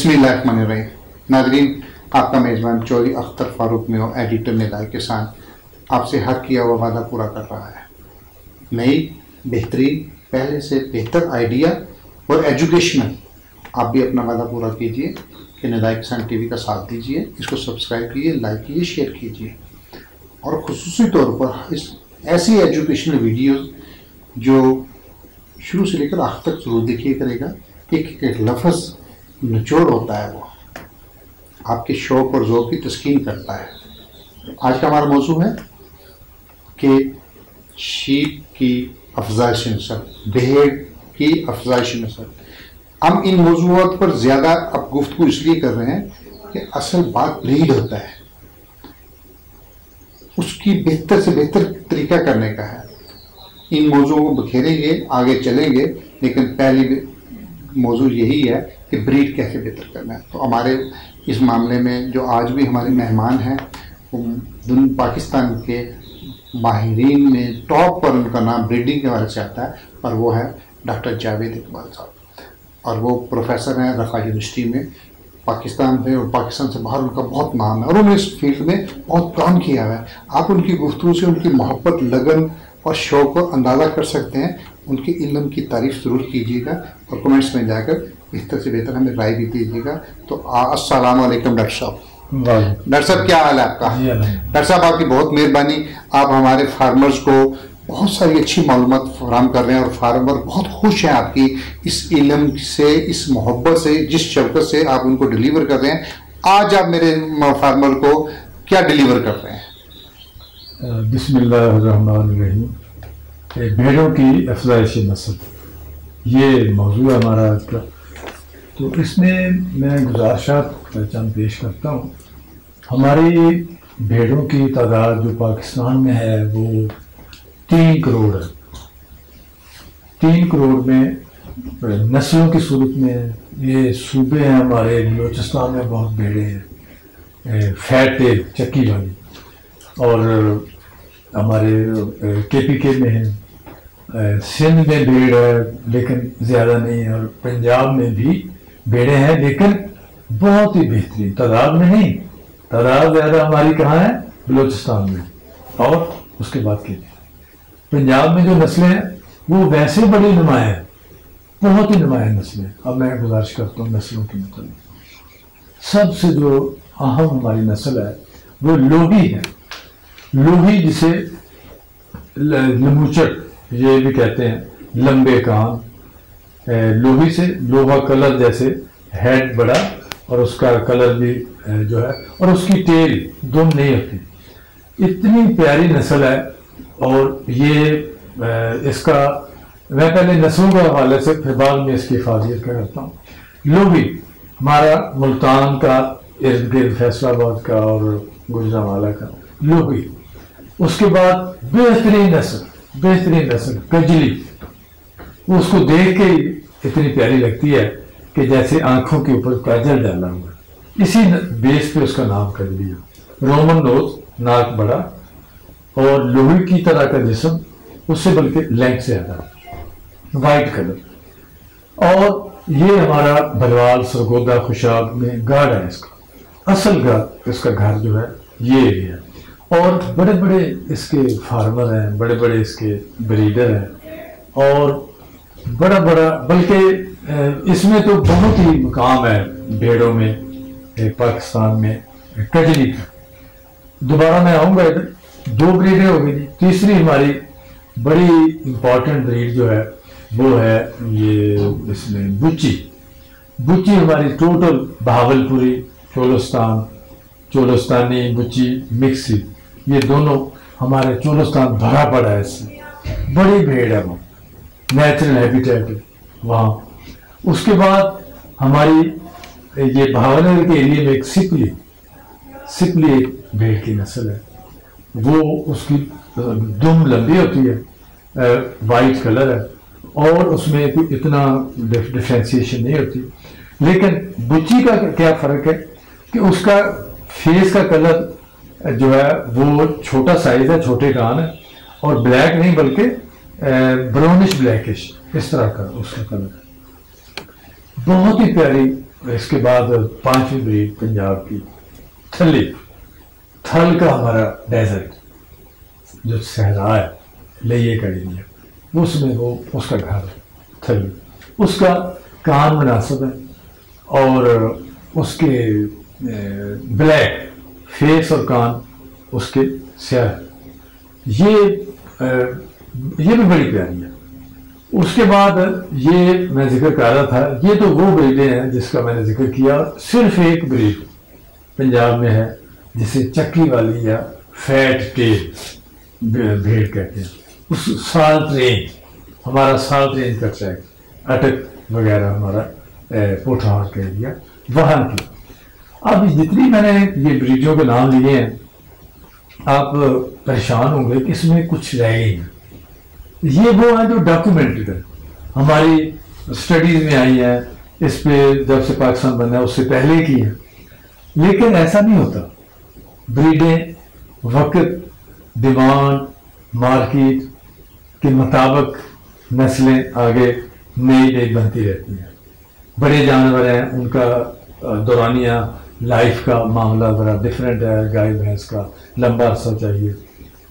बिस्मिल्लाहिर्रहमानिर्रहीम नाजरीन, आपका मेज़बान चौधरी अख्तर फारूक में और एडिटर निदाय के साथ। आपसे हर किया हुआ वादा पूरा कर रहा है। नई, बेहतरीन, पहले से बेहतर आइडिया और एजुकेशनल। आप भी अपना वादा पूरा कीजिए कि निदाय किसान टीवी का साथ दीजिए, इसको सब्सक्राइब कीजिए, लाइक कीजिए, शेयर कीजिए। और खसूसी तौर पर इस ऐसी एजुकेशनल वीडियोस जो शुरू से लेकर आखिर तक ज़रूर देखिए करेगा। एक एक लफ्ज़ निचोड़ होता है वो। आपके शौक और ज़ोक की तस्कीन करता है। आज का हमारा मौजू है कि शीप की अफजाइश नस्ल भेड़ की अफजाइश नस्ल हम इन मौजूद पर ज़्यादा अब गुफ्तु इसलिए कर रहे हैं कि असल बात ब्रीड होता है। उसकी बेहतर से बेहतर तरीका करने का है। इन मौजूदों को बखेरेंगे, आगे चलेंगे, लेकिन पहली मौजू यही है कि ब्रीड कैसे बेहतर करना है। तो हमारे इस मामले में जो आज भी हमारे मेहमान हैं पाकिस्तान के माहरीन में टॉप पर उनका नाम ब्रीडिंग के बारे से आता है और वो है डॉक्टर जावेद इकबाल साहब। और वो प्रोफेसर हैं रफ़ा यूनिवर्सिटी में, पाकिस्तान में, और पाकिस्तान से बाहर उनका बहुत नाम है। और उन्होंने इस फ़ील्ड में बहुत काम किया है। आप उनकी गुफ्तु से उनकी मोहब्बत, लगन और शौक को अंदाज़ा कर सकते हैं। उनके इलम की तारीफ़ ज़रूर कीजिएगा और कमेंट्स में जाकर बेहतर से बेहतर हमें राय भी दीजिएगा। तो वालेकुम डॉक्टर साहब। डॉक्टर साहब क्या हाल है आपका? डॉक्टर साहब आपकी बहुत मेहरबानी। आप हमारे फार्मर्स को बहुत सारी अच्छी मालूम फराम कर रहे हैं और फार्मर बहुत खुश हैं आपकी। इस इलम से इस मोहब्बत से जिस शवकत से आप उनको डिलीवर कर रहे हैं। आज आप मेरे फार्मर को क्या डिलीवर कर रहे हैं? बिस्मिल्लाहिर्रहमानिर्रहीम। भेड़ों की अफजाइश नस्ल। ये मौजू हमारा आज का। तो इसमें मैं गुजारशात पहचान पेश करता हूँ। हमारी भेड़ों की तादाद जो पाकिस्तान में है, वो तीन करोड़ है। तीन करोड़ में, नस्लों की सूरत में ये सूबे हैं, हमारे बलोचिस्तान में बहुत भेड़े हैं। फैटे, चक्की वाली। और हमारे के पी के में है। सिंध में भीड़ है, लेकिन ज़्यादा नहीं है, और पंजाब में भी भेड़े हैं, लेकिन बहुत ही बेहतरीन। तादाद में नहीं तादाद ज़्यादा हमारी कहाँ है? बलोचिस्तान में। और उसके बाद के पंजाब में जो नस्लें हैं, वो वैसे बड़ी नुमाया है। बहुत ही नुमाया नस्लें अब मैं गुजारिश करता हूँ नस्लों के मुताबिक। सबसे जो अहम हमारी नस्ल है, वो लोही है। लोही जिसे लमूचट ये भी कहते हैं, लंबे कान लोही से, लोहा कलर जैसे हेड बड़ा, और उसका कलर भी जो है, और उसकी टेल दुम नहीं होती। इतनी प्यारी नस्ल है, और ये इसका, मैं पहले नस्लों के हवाले से फिर बाद में इसकी हिफाजियत करता हूँ। लोही हमारा मुल्तान का इर्द गिर्द फैसलाबाद का और गुजरावाला का। लोही उसके बाद बेहतरीन नस्ल बेहतरीन नस्ल कजली उसको देख के इतनी प्यारी लगती है कि जैसे आँखों के ऊपर काजल डाला हुआ इसी बेस पे उसका नाम कर दिया रोमन नोज़, नाक बड़ा और लोही की तरह का जिसम, उससे बल्कि लेंथ से ज़्यादा। वाइट कलर और ये हमारा भलवाल सरगोदा, खुशाब में गार्ड है इसका। असल गार्ड इसका घर जो है, ये एरिया और बड़े बड़े इसके फार्मर हैं, बड़े बड़े इसके ब्रीडर हैं और बड़ा बड़ा, बल्कि इसमें तो बहुत ही मुकाम है भेड़ों में पाकिस्तान में कजली का दोबारा मैं आऊँगा इधर, दो ब्रीडें हो गई, तीसरी हमारी बड़ी इंपॉर्टेंट ब्रीड जो है, वो है ये इसमें बुच्ची। बुच्ची हमारी टोटल बहावलपुरी चोलस्तान, चोलस्तानी बुच्ची मिक्सी ये दोनों हमारे चोलस्तान भरा पड़ा है इससे बड़ी भेड़ है वो नेचुरल हैबिटेट वहाँ। उसके बाद हमारी ये भावनगर के एरिए में एक सिपली सिपली एक भेड़ की नस्ल है। वो उसकी दुम लंबी होती है वाइट कलर है, और उसमें कोई इतना डिफ्रेंसिएशन नहीं होती। लेकिन बुच्ची का क्या फ़र्क है कि उसका फेस का कलर जो है, वो छोटा साइज़ है, छोटे कान है, और ब्लैक नहीं बल्कि ब्राउनिश ब्लैकिश इस तरह का उसका कलर बहुत ही प्यारी, इसके बाद पांचवी ब्रीड पंजाब की थली, थल का हमारा डेजर्ट जो सहरा है लइए का एरिया उसमें वो, उसका घर थली। उसका कान मुनासिब है, और उसके ब्लैक फेस और कान उसके स्याह ये ये भी बड़ी प्यारी है। उसके बाद ये मैं ज़िक्र कर रहा था, ये तो वो ब्रीडें हैं जिसका मैंने ज़िक्र किया, सिर्फ़ एक ब्रीड पंजाब में है, जिसे चक्की वाली या फैट टेल भेड़ कहते हैं। उस साल्ट रेंज हमारा साल्ट रेंज का ट्रैक अटक वगैरह हमारा पोठार का एरिया वाहन की। अब जितनी मैंने ये ब्रिजों के नाम लिए हैं, आप परेशान होंगे कि इसमें कुछ रह गई है। ये वो है जो डॉक्यूमेंटेड है। हमारी स्टडीज़ में आई है, इस पे जब से पाकिस्तान बना है, उससे पहले की है। लेकिन ऐसा नहीं होता। ब्रीडें, वक्त, डिमांड, मार्केट के मुताबिक नस्लें आगे नई नई बनती रहती हैं। बड़े जानवर हैं, उनका दौरानिया लाइफ का मामला बड़ा डिफरेंट है, गाय, भैंस का लंबा अरसा चाहिए,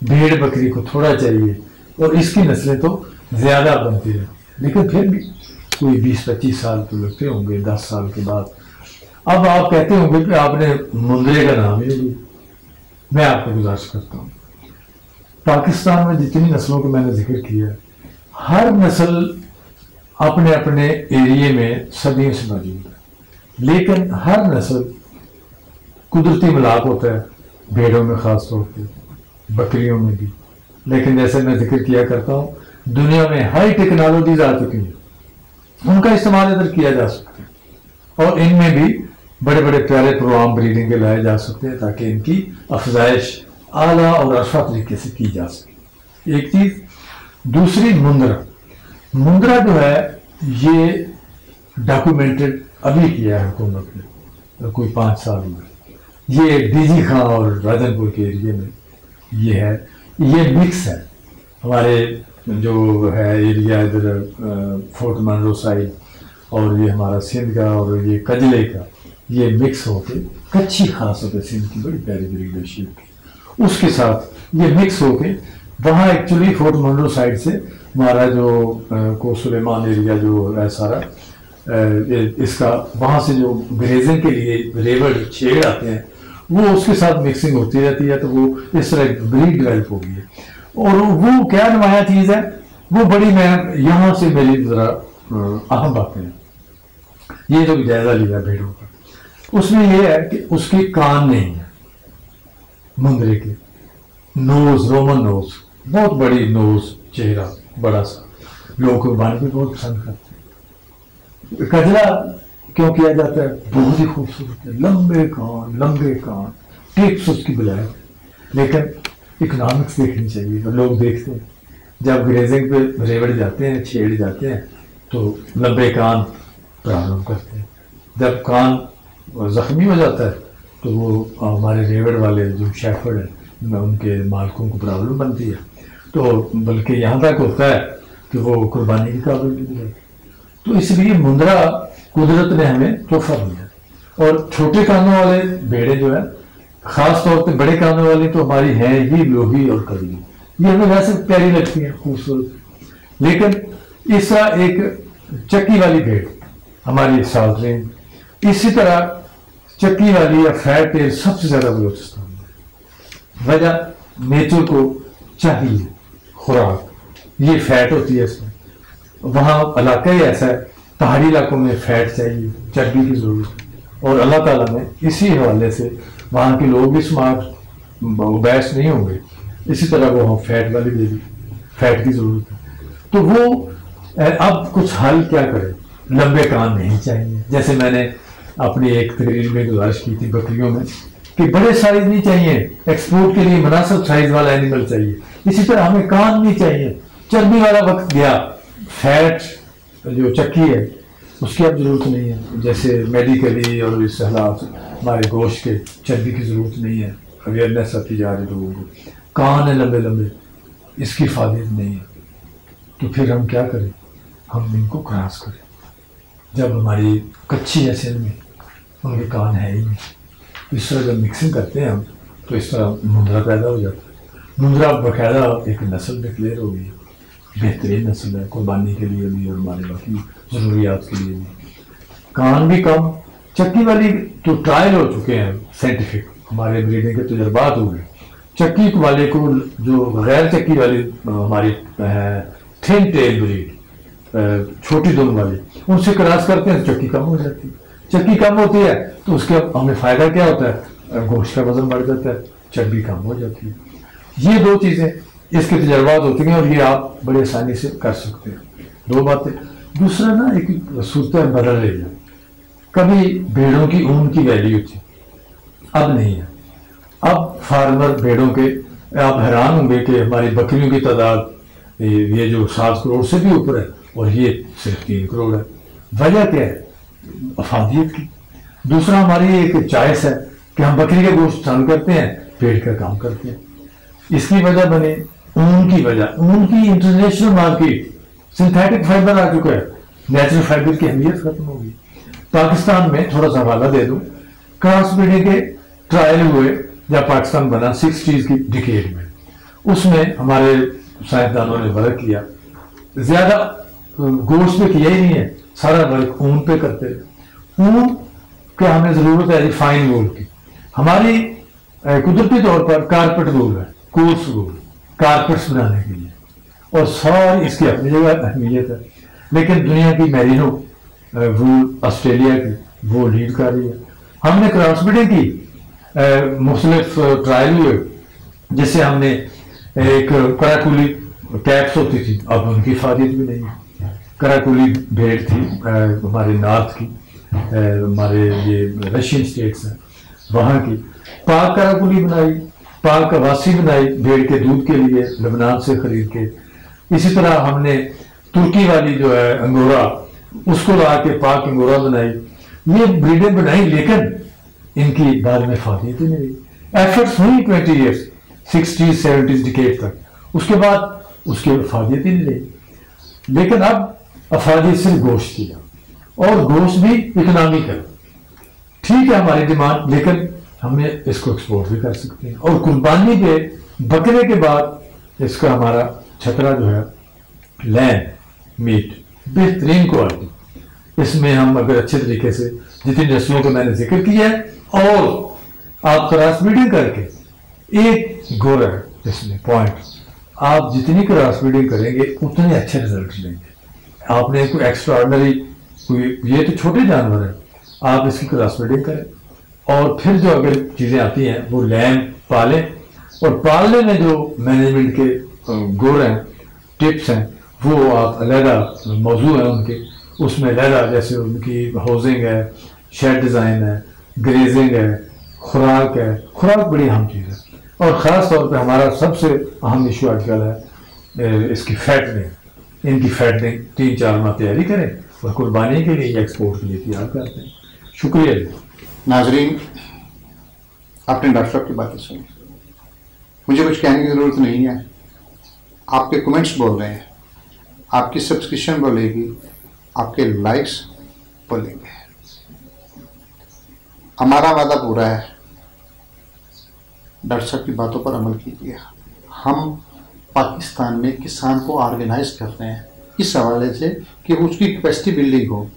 भेड़ बकरी को थोड़ा चाहिए, और इसकी नस्लें तो ज़्यादा बनती है। लेकिन फिर भी कोई बीस, पच्चीस साल तो लगते होंगे, दस साल के बाद। अब आप कहते होंगे कि आपने मुंदरे का नाम ही नहीं मैं आपको गुजारिश करता हूँ। पाकिस्तान में जितनी नस्लों का मैंने ज़िक्र किया हर नस्ल अपने अपने एरिए में सदियों से मौजूद है। लेकिन हर नस्ल कुदरती मिलाप होता है, भेड़ों में ख़ास तौर पर बकरियों में भी। लेकिन जैसे मैं ज़िक्र किया करता हूँ, दुनिया में हाई टेक्नोलॉजीज़ आ चुकी हैं। उनका इस्तेमाल इधर किया जा सकता है। और इनमें भी बड़े बड़े प्यारे प्रोग्राम ब्रीडिंग के लाए जा सकते हैं, ताकि इनकी अफजाइश आला और अरफा तरीके से की जा सके। एक चीज़, दूसरी मुंद्रा। मुंद्रा जो है, ये डॉक्यूमेंटेड अभी किया है हुकूमत ने, कोई पाँच साल में। ये डीजी खां और राजनपुर के एरिए में ये है। ये मिक्स है। हमारे जो है एरिया इधर फोर्ट मनरो साइड और ये हमारा सिंध का और ये कजले का, ये मिक्स होके कच्ची खास होते सिंध की बड़ी प्यारी शीप की उसके साथ ये मिक्स होके वहाँ एक्चुअली फोर्ट मंडो साइड से हमारा जो को सुलेमान एरिया जो है सारा इसका वहाँ से जो ग्रेजिंग के लिए रेवड़ छेड़ आते हैं वो उसके साथ मिक्सिंग होती रहती है तो वो इस तरह ब्रीड डेवलप गई है। और वो क्या नमाया चीज़ है? वो बड़ी मैं यहाँ से मेरी जरा अहम बातें हैं। ये जो जायजा लिया भेड़ों का, उसमें यह है कि उसके कान नहीं है, मुंदरे के। नोज़ रोमन नोज़ बहुत बड़ी नोज़ चेहरा, बड़ा सा। लोग कुर्बानी भी बहुत पसंद करते हैं। कजरा क्यों किया जाता है? बहुत ही खूबसूरत है। लंबे कान लंबे कान टिप्स उसकी बुलाए। लेकिन इकोनॉमिक्स देखनी चाहिए तो लोग देखते हैं। जब ग्रेजिंग पे रेवड़ जाते हैं, छेड़ जाते हैं तो लंबे कान प्रॉब्लम करते हैं। जब कान जख्मी हो जाता है तो वो हमारे रेवड़ वाले जो शेफर्ड हैं उनके मालकों को प्रॉब्लम बनती है। तो बल्कि यहाँ तक होता है कि वो कुर्बानी की काबिल भी तो इसलिए मुंद्रा कुदरत ने हमें तोहफा दिया और छोटे कानों वाले भेड़े जो है खास तौर पे बड़े कानों वाली तो हमारी है ही लोही और कभी ये हमें वैसे प्यारी लगती है, खूबसूरत। लेकिन इसका एक चक्की वाली भेड़, हमारी रेंज इसी तरह चक्की वाली या फैट टेल सबसे ज़्यादा बलोचिस्तान में वजह नेचर को चाहिए, खुराक। ये फैट होती है इसमें। वहाँ इलाका ही ऐसा है पहाड़ी इलाकों में फैट चाहिए, चर्बी की ज़रूरत और अल्लाह ताला ने इसी हवाले से वहाँ के लोग भी स्मार्ट बैस नहीं होंगे। इसी तरह वो हम फैट वाली दे फैट की ज़रूरत है। तो वो अब कुछ हल क्या करें? लंबे कान नहीं चाहिए। जैसे मैंने अपनी एक तकरीर में गुजारिश की थी बकरियों में, कि बड़े साइज़ नहीं चाहिए एक्सपोर्ट के लिए मुनासिब साइज़ वाला एनिमल चाहिए। इसी तरह हमें कान नहीं चाहिए। चर्बी वाला वक्त गया फैट जो चक्की है, उसकी अब ज़रूरत नहीं है। जैसे मेडिकली और इस हालात, हमारे गोश्त के चर्बी की ज़रूरत नहीं है। अवेयरनेस आती जा रही लोगों को। कान है लंबे लंबे, इसकी फादियत नहीं है। तो फिर हम क्या करें? हम इनको क्रॉस करें। जब हमारी कच्ची है सिंध में उनके कान है ही नहीं तो इस तरह जब मिक्सिंग करते हैं हम तो इस तरह मुंद्रा पैदा हो जाता है। मुंद्रा बाकायदा एक नस्ल डिक्लेयर हो गई बेहतरीन नस्ल है कुर्बानी के लिए भी और हमारे बाकी ज़रूरियात के लिए भी कान भी कम। चक्की वाली तो ट्रायल हो चुके हैं साइंटिफिक हमारे ब्रीडिंग के तजर्बात हो गए। चक्की वाले को जो गैर चक्की वाली हमारी थिन टेल ब्रीड छोटी दुम वाली, उनसे क्रॉस करते हैं तो चक्की कम हो जाती है। चक्की कम होती है तो उसके हमें फ़ायदा क्या होता है? गोश्त का वज़न बढ़ जाता है, चर्बी कम हो जाती है। ये दो चीज़ें इसके तजर्बात होते हैं और ये आप बड़े आसानी से कर सकते हैं। दो बातें। दूसरा ना, एक सूरत बदल रही है। कभी भेड़ों की ऊन की वैल्यू थी, अब नहीं है। अब फार्मर भेड़ों के, आप हैरान होंगे कि हमारी बकरियों की तादाद, ये जो सात करोड़ से भी ऊपर है, और ये सिर्फ़ तीन करोड़ है। वजह क्या है? अफादियत की। दूसरा, हमारी एक चॉइस है कि हम बकरी का गोश्त पसंद करते हैं, पेड़ का काम करते हैं। इसकी वजह बने ऊन की वजह, ऊन की इंटरनेशनल मार्केट सिंथेटिक फाइबर आ चुका है। नेचुरल फाइबर की अहमियत खत्म होगी पाकिस्तान में थोड़ा सा हवाला दे दूँ। क्रॉस ब्रीडिंग के ट्रायल हुए, जब पाकिस्तान बना सिक्सटीज की डिकेड में। उसमें हमारे साइंसदानों ने वर्क किया। ज़्यादा गोश्त में किया ही नहीं है। सारा वर्क ऊन पे करते ऊन के हमें ज़रूरत है रिफाइन वूल की। हमारी कुदरती तौर पर कारपेट वूल है कोर्स वूल कारपेट्स बनाने के लिए। और सारी इसकी अपनी जगह अहमियत है लेकिन दुनिया की मैरिनो वूल ऑस्ट्रेलिया की, वो लीड कर रही है। हमने क्रॉस की मुख्तलिफ़ ट्रायल हुए, जिससे हमने एक कराकुली कैप्स होती थी। अब उनकी फादियत भी नहीं है। कराकुली भेड़ थी हमारे नॉर्थ की हमारे ये रशियन स्टेट्स हैं, वहाँ की। पाक कराकुली बनाई। पाक अवासी बनाई भेड़ के दूध के लिए, लबनान से खरीद के। इसी तरह हमने तुर्की वाली जो है अंगोरा, उसको ला के पाक अंगोरा बनाई। ये ब्रीडें बनाई, लेकिन इनकी बाद में फादियत ही नहीं एफर्ट्स हुई twenty years sixties seventies decade तक। उसके बाद उसके फादियत ही नहीं रही। लेकिन अब अफादी सिर्फ़ गोश्त की और गोश्त भी इकोनॉमिकल। ठीक है, हमारी डिमांड, लेकिन हमें इसको एक्सपोर्ट भी कर सकते हैं। और कुर्बानी के, बकरे के बाद इसका हमारा छतरा जो है लैंड मीट बेहतरीन क्वालिटी इसमें हम अगर अच्छे तरीके से, जितनी नस्लों को मैंने ज़िक्र किया है, और आप क्रॉस ब्रीडिंग करके, एक गोर इसमें पॉइंट आप जितनी क्रॉस ब्रीडिंग करेंगे, उतने अच्छे रिज़ल्ट लेंगे। आपने कोई एक्स्ट्रा ऑर्डनरी कोई, ये तो छोटे जानवर है, आप इसकी क्रॉस ब्रीडिंग करें। और फिर जो अगर चीज़ें आती हैं, वो लैम पालें, और पालने में जो मैनेजमेंट के गुर हैं टिप्स हैं, वो आप अलहदा मौजूद हैं उनके। उसमें अलहदा जैसे उनकी हाउसिंग है शेड डिज़ाइन है ग्रेजिंग है, खुराक है। खुराक बड़ी अहम चीज़ है। और ख़ास तौर पे हमारा सबसे अहम इशू आजकल है इसकी फैट में। इनकी फैटिंग तीन चार माह तैयारी करें और कुर्बानी के लिए एक्सपोर्ट के लिए तैयार करते हैं। शुक्रिया नाजरीन, आपने डॉक्टर साहब की बातें सुनी। मुझे कुछ कहने की ज़रूरत नहीं है। आपके कमेंट्स बोल रहे हैं। आपकी सब्सक्रिप्शन बोलेगी, आपके लाइक्स बोलेंगे। हमारा वादा पूरा है। डॉक्टर साहब की बातों पर अमल कीजिए। हम पाकिस्तान में किसान को ऑर्गेनाइज कर रहे हैं। इस हवाले से कि उसकी कैपेसिटी बिल्डिंग हो,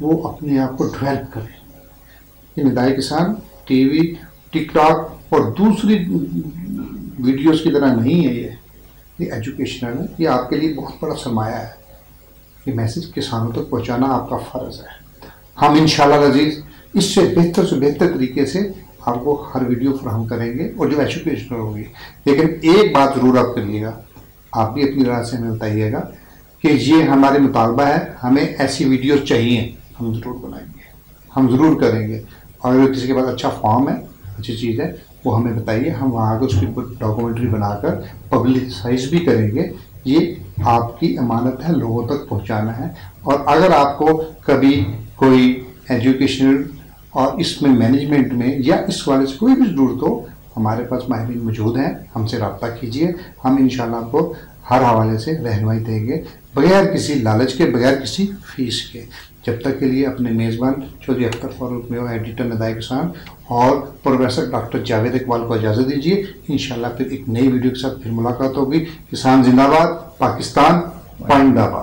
वो अपने आप को डेवलप करें। ये निदाई किसान, टीवी, टिकटॉक और दूसरी वीडियोस की तरह नहीं है ये। ये एजुकेशनल है। ये आपके लिए बहुत बड़ा सरमाया है। ये मैसेज किसानों तक पहुंचाना आपका फ़र्ज़ है। हम इन अज़ीज़, इससे बेहतर से बेहतर तरीके से आपको हर वीडियो फ्राहम करेंगे और जो एजुकेशनल होगी। लेकिन एक बात ज़रूर आप करिएगा। आप भी अपनी राय से हमें बताइएगा कि ये हमारे मुतालबा है, हमें ऐसी वीडियो चाहिए। हम ज़रूर बनाएँगे। हम ज़रूर करेंगे। और अगर किसी के पास अच्छा फॉर्म है, अच्छी चीज़ है, वो हमें बताइए। हम वहाँ आकर उसकी डॉक्यूमेंट्री बनाकर पब्लिसाइज भी करेंगे। ये आपकी अमानत है, लोगों तक पहुँचाना है। और अगर आपको कभी कोई एजुकेशनल और इसमें मैनेजमेंट में या इस वाले से कोई भी ज़रूरत हो, हमारे पास माहिर मौजूद हैं। हमसे रबता कीजिए। हम इन आपको हर हवाले से रहनमाई देंगे, बगैर किसी लालच के, बगैर किसी फ़ीस के। जब तक के लिए अपने मेज़बान चौधरी अख्तर फारूक में एडिटर नदाय किसान और प्रोफेसर डॉक्टर जावेद इकबाल को इजाज़त दीजिए। इन फिर एक नई वीडियो के साथ फिर मुलाकात होगी। किसान जिंदाबाद, पाकिस्तान, पाइंदाबाद।